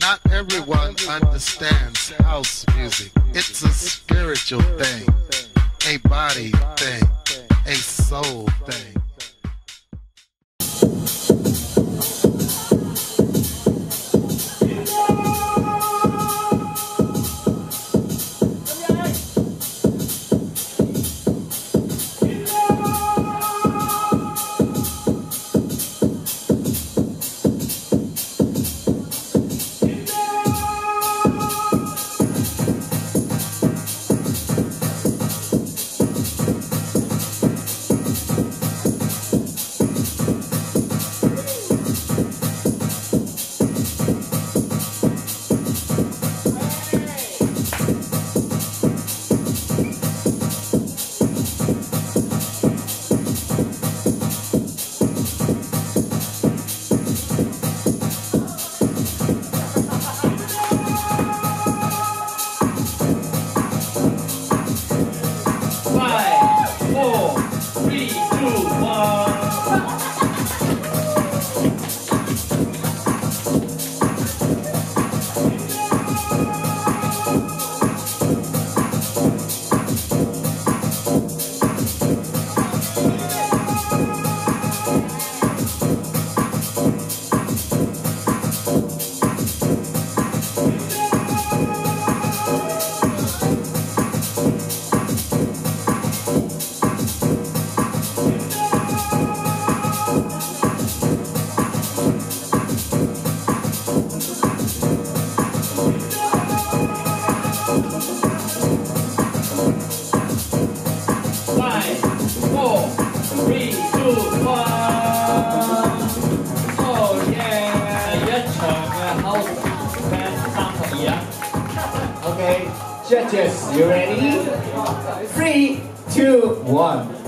Not everyone understands house music. It's a spiritual thing, a body thing, a soul thing. three, two, one. Oh yeah, nhất trường hậu fan tam thập nhị. Okay, judges, you ready? Three, two, one.